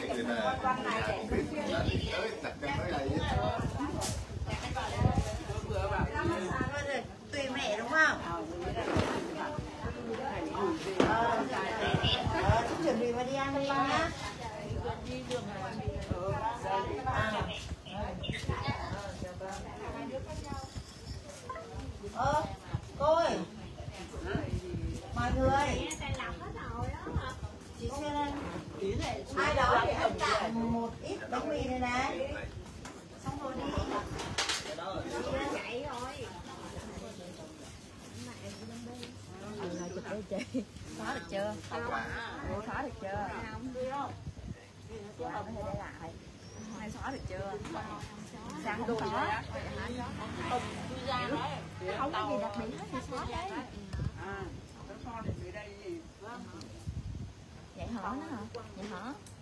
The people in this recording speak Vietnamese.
người ta biết tới đặt tùy mẹ đúng không ờ, chuẩn bị vào đi ăn đi nhá ờ cô ơi. Mọi người ai đó thì anh tặng một ít bánh mì này này xong rồi đi chạy rồi rồi chụp chị xóa được chưa Ủa, xóa được chưa không để lại hay xóa được chưa sao không xóa không có gì đặc biệt hết thì xóa đấy 好，你好，你好。